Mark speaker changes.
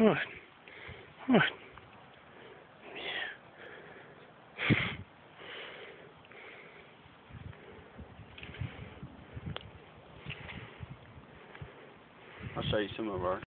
Speaker 1: What? What? Yeah.
Speaker 2: I'll show you some of our